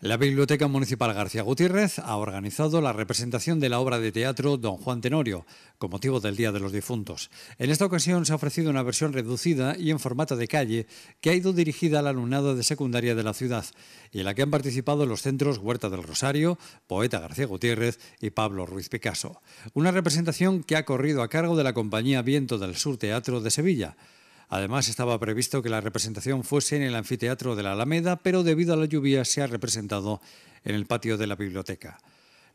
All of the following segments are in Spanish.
La Biblioteca Municipal García Gutiérrez ha organizado la representación de la obra de teatro Don Juan Tenorio, con motivo del Día de los Difuntos. En esta ocasión se ha ofrecido una versión reducida y en formato de calle que ha ido dirigida al alumnado de secundaria de la ciudad y en la que han participado los centros Huerta del Rosario, Poeta García Gutiérrez y Pablo Ruiz Picasso. Una representación que ha corrido a cargo de la compañía Viento del Sur Teatro de Sevilla. Además, estaba previsto que la representación fuese en el anfiteatro de la Alameda, pero debido a la lluvia se ha representado en el patio de la biblioteca.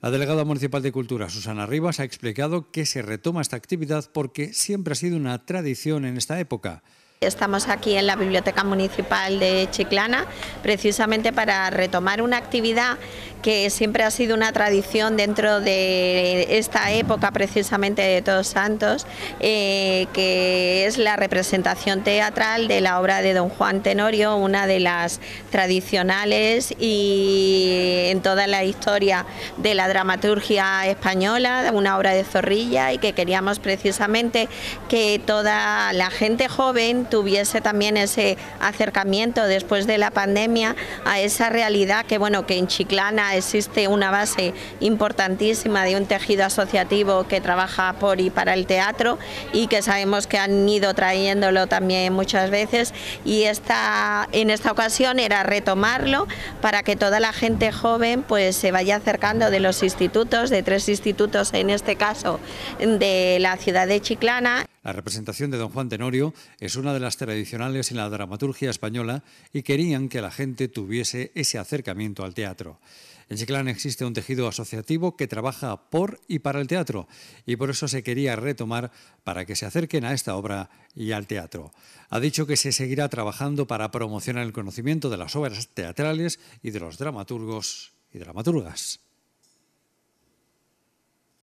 La delegada municipal de Cultura, Susana Rivas, ha explicado que se retoma esta actividad porque siempre ha sido una tradición en esta época. Estamos aquí en la Biblioteca Municipal de Chiclana precisamente para retomar una actividad que siempre ha sido una tradición dentro de esta época precisamente de Todos Santos, eh, que es la representación teatral de la obra de Don Juan Tenorio, una de las tradicionales y en toda la historia de la dramaturgia española, una obra de Zorrilla y que queríamos precisamente que toda la gente joven tuviese también ese acercamiento después de la pandemia a esa realidad que bueno que en Chiclana existe una base importantísima de un tejido asociativo que trabaja por y para el teatro y que sabemos que han ido trayéndolo también muchas veces y esta en esta ocasión era retomarlo para que toda la gente joven pues se vaya acercando de los institutos, de tres institutos en este caso de la ciudad de Chiclana. La representación de Don Juan Tenorio es una de las tradicionales en la dramaturgia española y querían que la gente tuviese ese acercamiento al teatro. En Chiclán existe un tejido asociativo que trabaja por y para el teatro y por eso se quería retomar para que se acerquen a esta obra y al teatro. Ha dicho que se seguirá trabajando para promocionar el conocimiento de las obras teatrales y de los dramaturgos y dramaturgas.